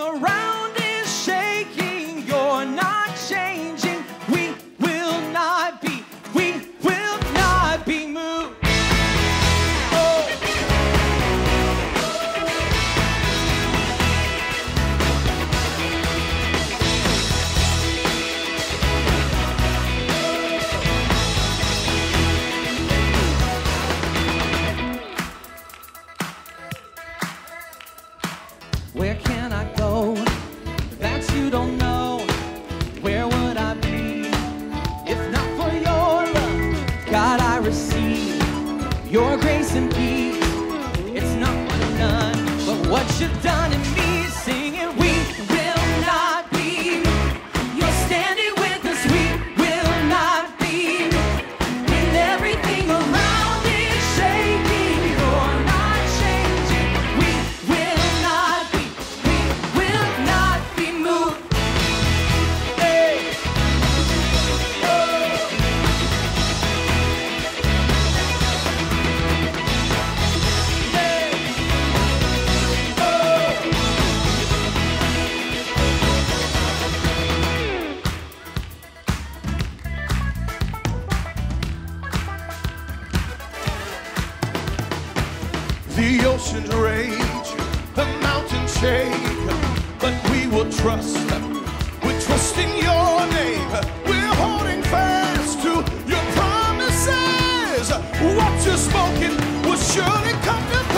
around. receive your grace and peace. It's not what I've done, but what you've done. The oceans rage, the mountains shake, but we will trust. We trust in your name. We're holding fast to your promises. What you've spoken will surely come to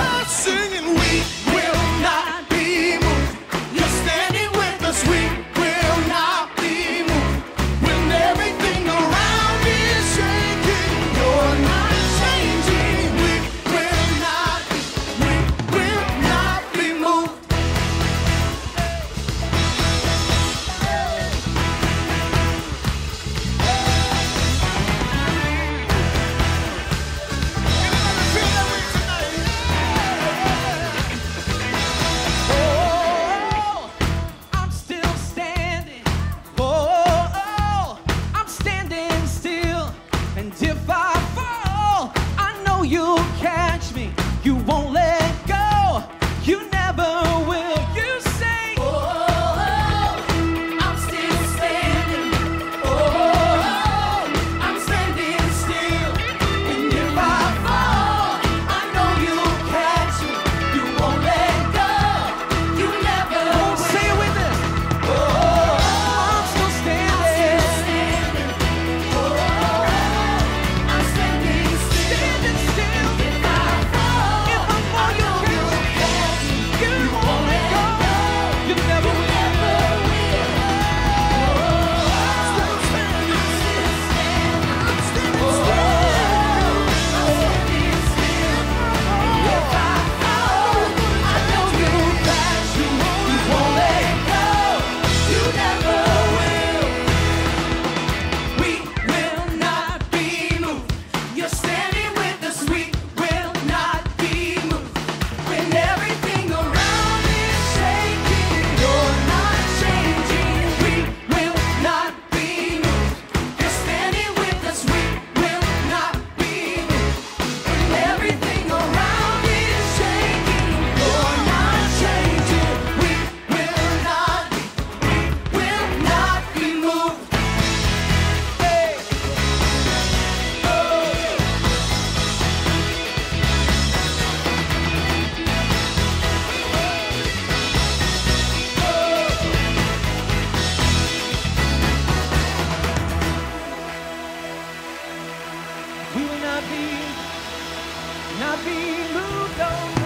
be moved. No,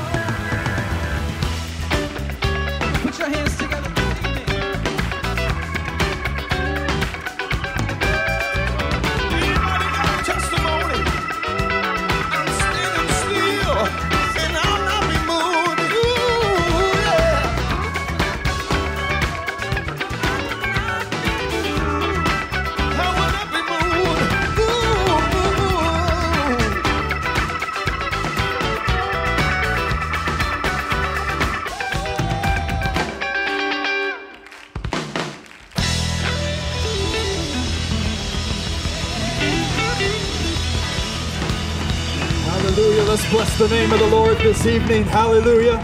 Hallelujah. Let's bless the name of the Lord this evening. Hallelujah.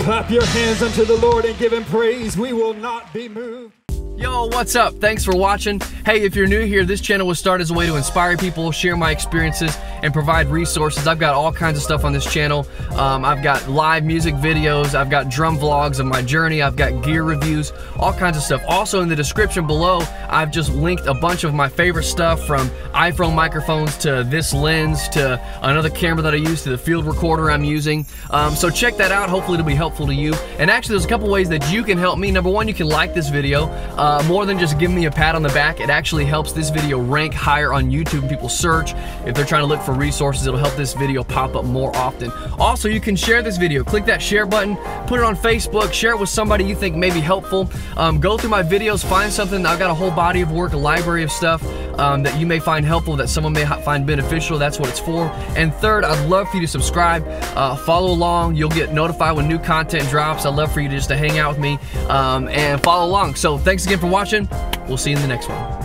Clap your hands unto the Lord and give him praise. We will not be moved. Yo, what's up? Thanks for watching. Hey, if you're new here, this channel was started as a way to inspire people, share my experiences, and provide resources. I've got all kinds of stuff on this channel. Um, I've got live music videos, I've got drum vlogs of my journey, I've got gear reviews, all kinds of stuff. Also, in the description below, I've just linked a bunch of my favorite stuff from iPhone microphones to this lens to another camera that I use to the field recorder I'm using. Um, so check that out. Hopefully, it'll be helpful to you. And actually, there's a couple ways that you can help me. Number one, you can like this video. Uh, more than just giving me a pat on the back, it actually helps this video rank higher on YouTube people search. If they're trying to look for resources, it'll help this video pop up more often. Also, you can share this video. Click that share button, put it on Facebook, share it with somebody you think may be helpful. Um, go through my videos, find something. I've got a whole body of work, a library of stuff um, that you may find helpful, that someone may find beneficial. That's what it's for. And third, I'd love for you to subscribe, uh, follow along. You'll get notified when new content drops. I'd love for you to just to hang out with me um, and follow along. So thanks again for watching. We'll see you in the next one.